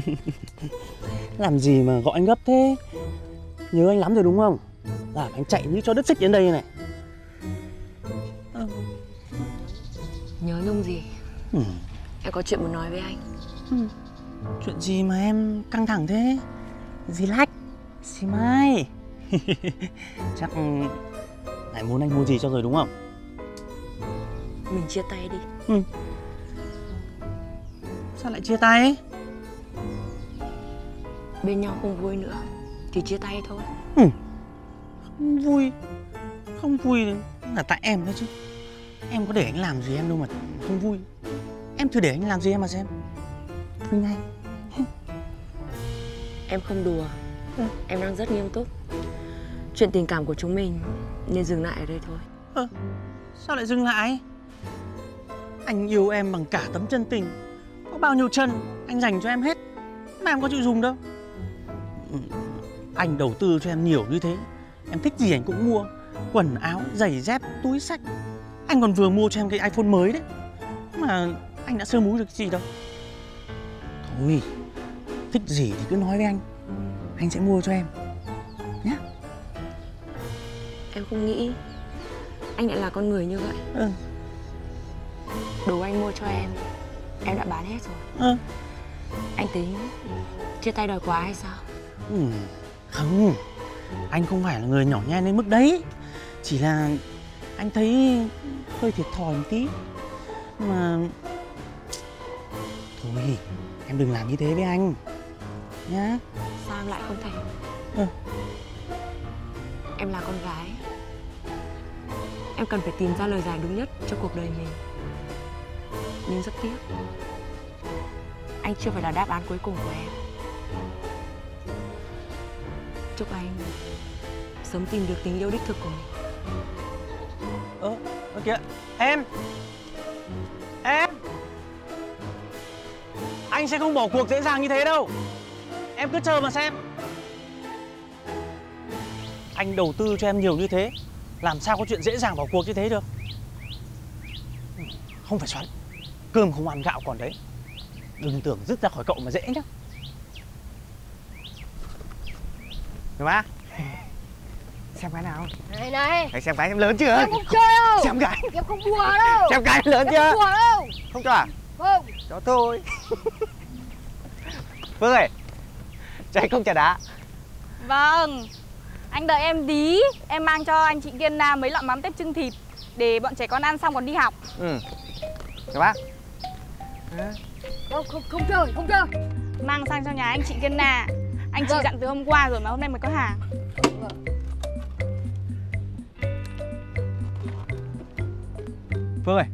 Làm gì mà gọi anh gấp thế? Nhớ anh lắm rồi đúng không? Làm anh chạy như cho đứt xích đến đây này. Nhớ nhung gì? Ừ. Em có chuyện muốn nói với anh. Chuyện gì mà em căng thẳng thế? Gì lách Xì mai Chắc lại muốn anh mua gì cho rồi đúng không? Mình chia tay đi. Sao lại chia tay Bên nhau không vui nữa Thì chia tay thôi. Không vui. Không vui là tại em thôi chứ. Em có để anh làm gì em đâu mà không vui. Em thử để anh làm gì em mà xem. Vui ngay. Em không đùa. Em đang rất nghiêm túc. Chuyện tình cảm của chúng mình Nên dừng lại ở đây thôi. Sao lại dừng lại? Anh yêu em bằng cả tấm chân tình. Có bao nhiêu chân Anh dành cho em hết? Mà em có chịu dùng đâu. Ừ, Anh đầu tư cho em nhiều như thế Em thích gì anh cũng mua. Quần áo, giày dép, túi sách Anh còn vừa mua cho em cái iPhone mới đấy. Mà anh đã sơ múi được gì đâu. Thôi Thích gì thì cứ nói với anh. Anh sẽ mua cho em. Nhá. Em không nghĩ Anh lại là con người như vậy. Ừ. Đồ anh mua cho em Em đã bán hết rồi. Ừ. Anh tính Chia tay đòi quà hay sao Ừ, không. Anh không phải là người nhỏ nhen đến mức đấy. Chỉ là anh thấy hơi thiệt thòi một tí. Mà Thôi em đừng làm như thế với anh Nhá. Sao em lại không thể? Ừ. Em là con gái. Em cần phải tìm ra lời giải đúng nhất cho cuộc đời mình. Nhưng rất tiếc Anh chưa phải là đáp án cuối cùng của em Chúc anh sớm tìm được tình yêu đích thực của mình. Ơ, ơ kìa Em Em Anh sẽ không bỏ cuộc dễ dàng như thế đâu. Em cứ chờ mà xem. Anh đầu tư cho em nhiều như thế Làm sao có chuyện dễ dàng bỏ cuộc như thế được? Ừ, không phải xoắn Cơm không ăn gạo còn đấy. Đừng tưởng dứt ra khỏi cậu mà dễ nhá. Rồi má Xem cái nào. Này này, Hãy xem cái em lớn chưa? Em không chơi đâu. Xem cái. Em không đùa đâu. Xem cái em lớn Em chưa? không đùa đâu. Không cho à? Không. Cho thôi. Phương ơi Cho anh không trà đá. Vâng. Anh đợi em tí Em mang cho anh chị Kiên Nam mấy lọ mắm tép trưng thịt Để bọn trẻ con ăn xong còn đi học. Ừ. Rồi bác. Không, không, không chơi, không chơi. Mang sang cho nhà anh chị Kiên Na Anh chị Vâng. dặn từ hôm qua rồi mà hôm nay mới có hàng. Phương ơi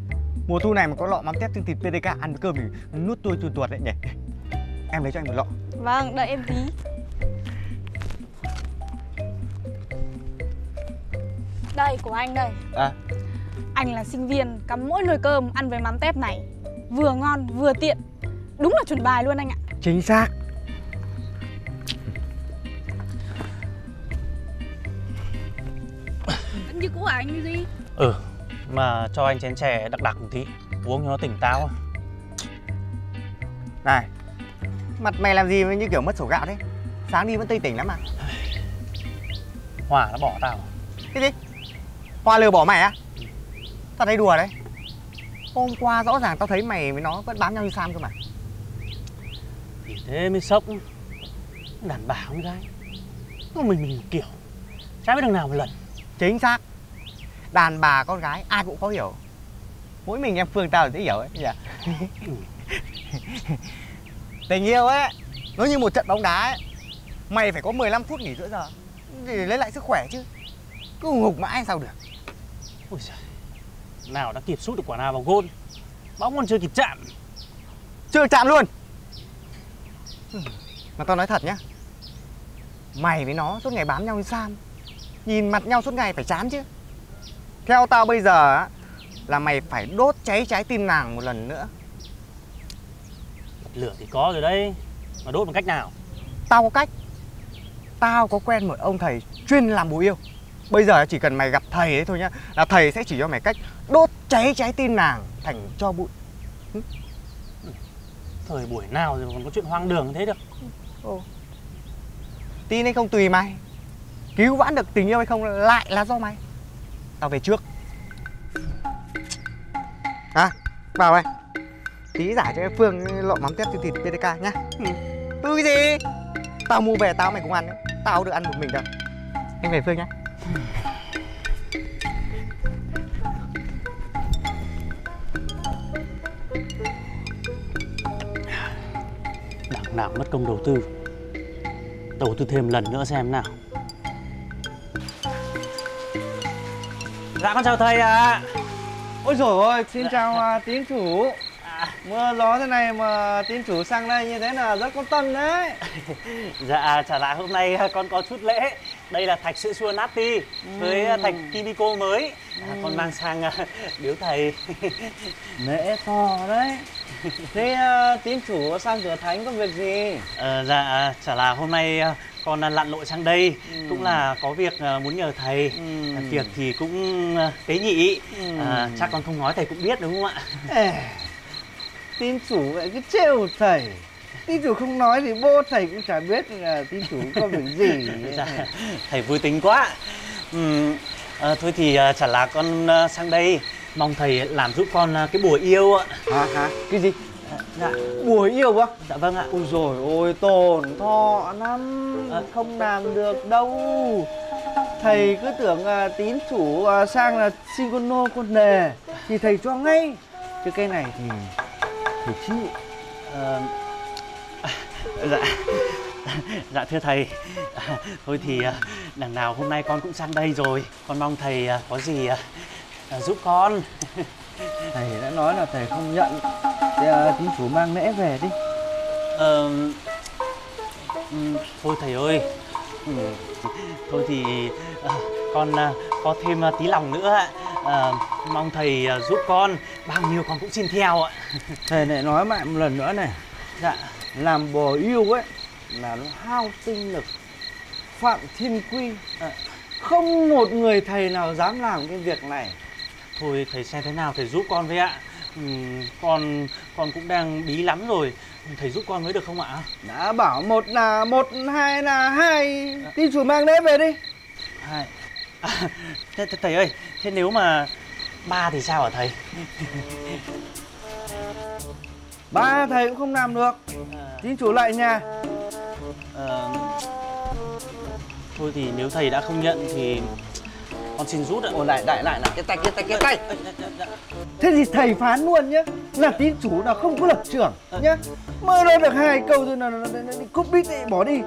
Mùa thu này mà có lọ mắm tép tinh thịt PDK ăn với cơm thì nuốt tôi tuột tuột đấy nhỉ? Em lấy cho anh một lọ. Vâng, đợi em tí. Đây, của anh đây. À. Anh là sinh viên, cắm mỗi nồi cơm ăn với mắm tép này. Vừa ngon, vừa tiện. Đúng là chuẩn bài luôn anh ạ. Chính xác anh như gì? Ừ Mà cho anh chén chè đặc đặc một tí Uống cho nó tỉnh táo Này Mặt mày làm gì mà như kiểu mất sổ gạo thế? Sáng đi vẫn tây tỉnh lắm mà Hòa nó bỏ tao. Cái gì? Hoa lừa bỏ mày á? Tao thấy đùa đấy. Hôm qua rõ ràng tao thấy mày với nó vẫn bám nhau như Sam cơ mà. Thì thế mới sốc. Đàn bà con gái. Có mình mình kiểu. Chả biết đằng nào một lần Chính xác Đàn bà con gái ai cũng khó hiểu. Mỗi mình em Phương tao dễ hiểu ấy nhỉ Tình yêu ấy Nó như một trận bóng đá ấy. Mày phải có 15 phút nghỉ giữa giờ Để lấy lại sức khỏe chứ. Cứ hùng hục mãi sao được. Ôi giời Nào đã kịp sút được quả nào vào gôn. Bóng còn chưa kịp chạm. Chưa chạm luôn. Mà tao nói thật nhá. Mày với nó suốt ngày bám nhau như Sam. Nhìn mặt nhau suốt ngày phải chán chứ Theo tao bây giờ á Là mày phải đốt cháy trái tim nàng một lần nữa. Lửa thì có rồi đấy Mà đốt bằng cách nào? Tao có cách. Tao có quen một ông thầy chuyên làm bùa yêu. Bây giờ chỉ cần mày gặp thầy ấy thôi nhá Là thầy sẽ chỉ cho mày cách đốt cháy trái tim nàng thành cho bụi. Thời buổi nào rồi còn có chuyện hoang đường như thế được? Tin hay không tùy mày. Cứu vãn được tình yêu hay không lại là do mày Tao về trước. À vào đây Tí giải cho cái Phương lọ mắm tép thịt PTK nhá. Ừ. Tư cái gì? Tao mua về tao mày cũng ăn đấy. Tao không được ăn một mình đâu Anh về Phương nhá. Đằng nào mất công đầu tư. Đầu tư thêm lần nữa xem nào Dạ con chào thầy ạ. Ôi dồi ôi, xin chào uh, tín chủ. Mưa gió thế này mà tín chủ sang đây như thế là rất có tâm đấy. Dạ trả lại hôm nay con có chút lễ. Đây là thạch sữa chua nati Với thạch Kimiko mới. À, Con mang sang à, biếu thầy. Lễ to đấy Thế uh, tín chủ sang cửa thánh có việc gì? Ờ, Dạ chả là hôm nay à, con lặn lội sang đây Cũng là có việc à, muốn nhờ thầy Ừ. À, Việc thì cũng à, tế nhị Ừ. à, Chắc con không nói thầy cũng biết đúng không ạ Ê, tín chủ lại cứ trêu thầy Tín chủ không nói thì bố thầy cũng chả biết là tín chủ có việc gì Dạ, thầy vui tính quá. Ừm, ờ, thôi thì ờ, chả là con ờ, sang đây mong thầy làm giúp con ờ, cái bùa yêu ạ. Hả hả? Cái gì? Dạ, Buổi yêu á? dạ vâng ạ. Ôi dồi ôi tổn thọ lắm Ờ. Không làm được đâu Thầy cứ tưởng à, tín chủ à, sang là xin con nô con nề Thì thầy cho ngay Chứ cái này thì Thầy chịu Ờ, dạ, dạ thưa thầy. Thôi thì ờ, đằng nào hôm nay con cũng sang đây rồi. Con mong thầy ờ, có gì ờ, giúp con. Thầy đã nói là thầy không nhận Thế à, tín chủ mang lễ về đi Ờ, ừm, thôi thầy ơi. Ừm, thôi thì ờ, con ờ, có thêm ờ, tí lòng nữa ạ. Ờ, mong thầy giúp con bao nhiêu con cũng xin theo ạ. Thầy lại nói lại một lần nữa này Dạ. Làm bò yêu ấy Là nó hao tinh lực Phạm thiên quy À. Không một người thầy nào dám làm cái việc này Thôi thầy xem thế nào thầy giúp con với ạ. Ừm, con con cũng đang bí lắm rồi. Thầy giúp con mới được không ạ? Đã bảo một là một, hai là hai Tín chủ mang lễ về đi Hai. À, thế, thế thầy ơi, thế nếu mà ba thì sao hả thầy? Ba thầy cũng không làm được À, Tín chủ lại nhà ờ, thôi thì nếu thầy đã không nhận thì con xin rút ạ. Ồ lại lại lại lại cái tay cái tay cái tay. Thế thì thầy phán luôn nhá Là tín chủ là không có lập trường nhá Mơ nói được hai câu rồi là cúp bít đi bỏ đi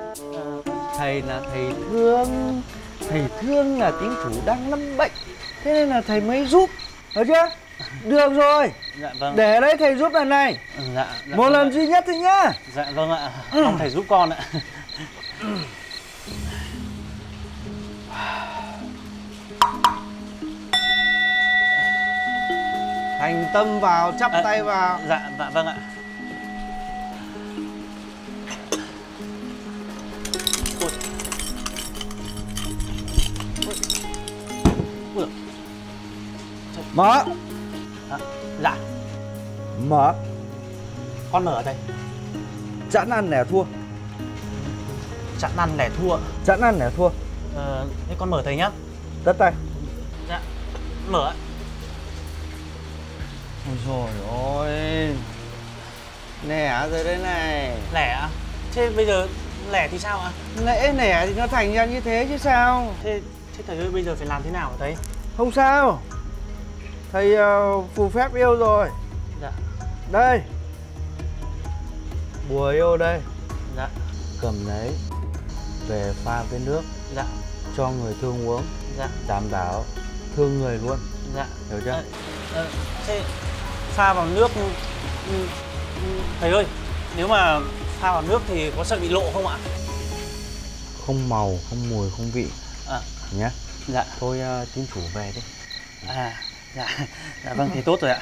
Thầy là thầy thương Thầy thương là tín chủ đang lâm bệnh Thế nên là thầy mới giúp Hiểu chưa? Được rồi dạ vâng. Để đấy thầy giúp lần này Ừ, Dạ, dạ Một vâng lần ạ. duy nhất thôi nhá Dạ vâng ạ. Mong thầy giúp con ạ. Thành tâm vào, chắp À, tay vào Dạ, dạ vâng ạ. Ôi. Ôi. Ôi. Mở À, dạ, Mở con mở đây. Chẵn ăn nẻ thua Chặn ăn lẻ thua. Chẵn ăn nẻ thua Ờ, thế con mở thầy nhá. Tất tay Dạ. Mở ạ. Ôi dồi ôi Nẻ rồi đây này Lẻ ạ. Thế bây giờ lẻ thì sao ạ? Lễ nẻ thì nó thành ra như thế chứ sao Thế thế thầy ơi bây giờ phải làm thế nào hả thầy? Không sao Thầy uh, phù phép yêu rồi Dạ. Đây Bùa yêu đây Dạ. Cầm lấy Về pha với nước Dạ. Cho người thương uống Dạ. Đảm bảo thương người luôn Dạ. Hiểu chưa? Ờ, ờ, thế pha vào nước. Ừ, ừ, thầy ơi nếu mà pha vào nước thì có sợ bị lộ không ạ? Không màu, không mùi, không vị. À. Nhá. Dạ. Thôi uh, tín chủ về đi. À dạ. Dạ vâng thế tốt rồi ạ.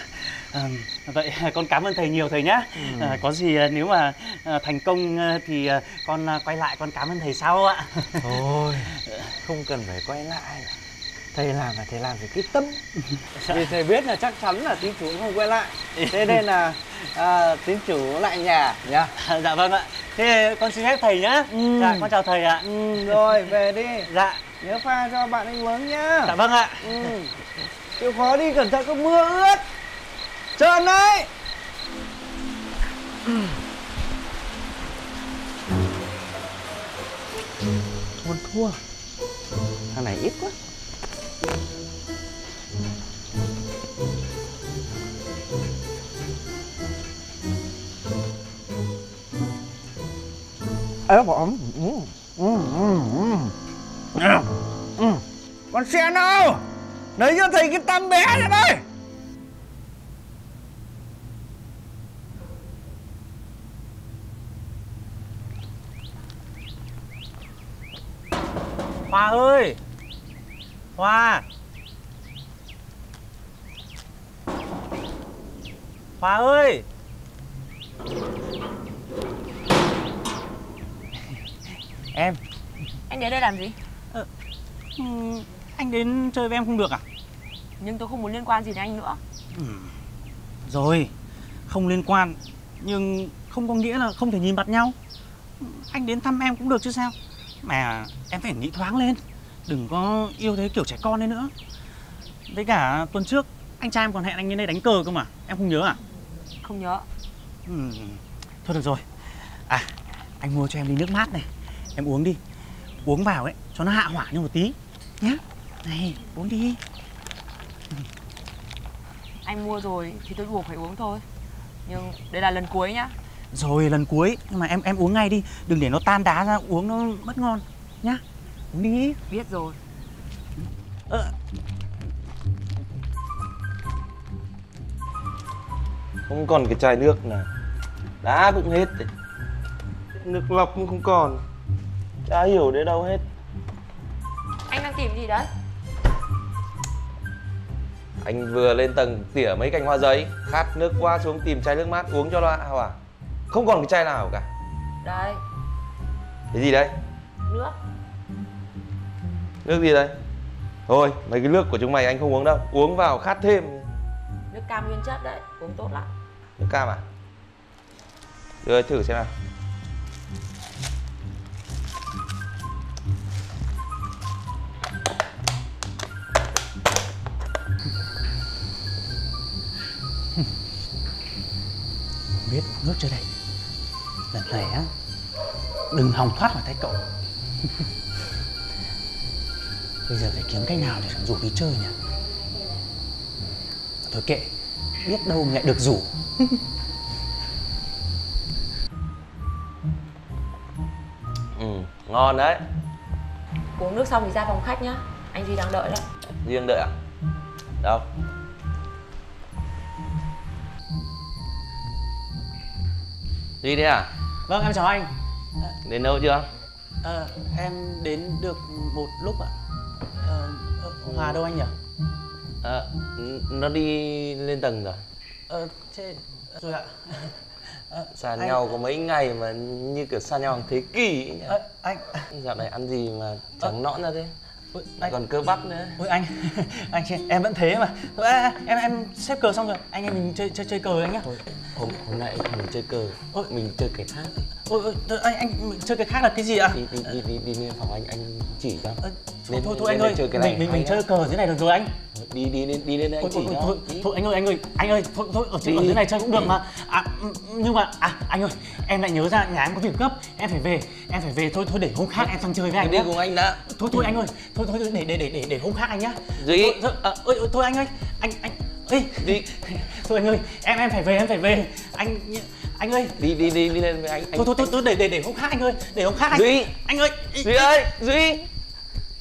À, vậy con cảm ơn thầy nhiều thầy nhá. À, có gì à, nếu mà à, thành công thì con quay lại con cảm ơn thầy sau ạ. Thôi Không cần phải quay lại thầy làm là thầy làm phải quyết tâm. Vì thầy biết là chắc chắn là tín chủ không quay lại. Thế nên là à, tín chủ lại nhà nhá. Dạ vâng ạ. Thế con xin phép thầy nhá. Ừ. dạ con chào thầy ạ. Ừ, rồi về đi. Dạ. Nhớ pha cho bạn anh uống nhá. Dạ vâng ạ. Ừ. chịu khó đi cẩn thận có mưa ướt. Trơn đấy thôi thua ế bỏ ấm con xe nào lấy cho thầy cái tăm bé ra đây Hoa ơi. Hoa. Hoa ơi. Em. Anh đến đây làm gì? ừ, Anh đến chơi với em không được à? Nhưng tôi không muốn liên quan gì đến anh nữa. Rồi Không liên quan Nhưng không có nghĩa là không thể nhìn mặt nhau. Anh đến thăm em cũng được chứ sao? Mà em phải nghĩ thoáng lên Đừng có yêu thế kiểu trẻ con đấy nữa. Với cả tuần trước Anh trai em còn hẹn anh đến đây đánh cờ cơ mà Em không nhớ à? Không nhớ. Ừ. Thôi được rồi. À anh mua cho em ly nước mát này Em uống đi. Uống vào ấy cho nó hạ hỏa như một tí. Nhá. Này uống đi. Anh mua rồi thì tôi buộc phải uống thôi. Nhưng đây là lần cuối nhá. Rồi lần cuối. Nhưng mà em em uống ngay đi. Đừng để nó tan đá ra uống nó mất ngon. Nhá. Uống đi. Biết rồi. Ờ, không còn cái chai nước nào. Đã cũng hết rồi. nước lọc cũng không còn chả hiểu đến đâu hết. Anh đang tìm gì đấy? anh vừa lên tầng tỉa mấy cành hoa giấy khát nước qua xuống tìm chai nước mát uống cho nó hào à không còn cái chai nào cả. Đây. Cái gì đấy Nước. Nước gì đấy thôi mấy cái nước của chúng mày anh không uống đâu. Uống vào khát thêm. Nước cam nguyên chất đấy Uống tốt lắm. Nước cam à? Đưa thử xem nào nước chưa đây. Lần này á Đừng hòng thoát khỏi tay cậu. Bây giờ phải kiếm cách nào để rủ đi chơi nhỉ? Thôi kệ Biết đâu mình lại được rủ. Ừ ngon đấy. Uống nước xong thì ra phòng khách nhá. Anh Duy đang đợi đấy. Riêng đợi à? Đâu gì thế à? Vâng em chào anh. Đến đâu chưa? Ờ, em đến được một lúc ạ. Ờ, ờ, Hòa đâu anh nhỉ? à, nó đi lên tầng rồi. Ờ, thế... Rồi ạ. Ờ, xa anh- nhau có mấy ngày mà như kiểu xa nhau hàng thế kỷ ấy nhỉ? Ờ, anh dạo này ăn gì mà trắng nõn ra thế Ôi, anh, còn cơ bắp nữa ôi anh, anh em vẫn thế mà. Thôi, à, em em xếp cờ xong rồi, anh em mình chơi chơi chơi cờ anh nhá. hôm hôm nay mình chơi cờ Ôi. mình chơi cái khác Ôi, ôi, anh anh chơi cái khác là cái gì ạ? đi đi đi đi đi lên phòng anh anh chỉ cho. Thôi Lên- thôi, thôi lên anh ơi, chơi cái này. mình mình mình chơi cờ dưới này được rồi anh. đi đi đi đi lên anh chỉ thôi, cho thôi, thôi anh ơi anh ơi anh ơi thôi thôi ở, trên, ở dưới này chơi cũng được mà. À ừ, nhưng mà à anh ơi em lại nhớ ra nhà em có việc gấp em phải về em phải về thôi thôi để hôm khác em sang chơi với anh đi cùng anh đã. Thôi thôi anh ơi thôi thôi để để để để hôm khác anh nhá. Duy. thôi, thôi, à, ơi, ơi, thôi anh ơi anh anh ơi đi. Thôi anh ơi em em phải về em phải về. Anh anh ơi. Đi đi đi đi lên với anh. Anh thôi thôi thôi, thôi để để để hôm khác anh ơi. Để hôm khác anh Duy. anh ơi. Duy ơi Duy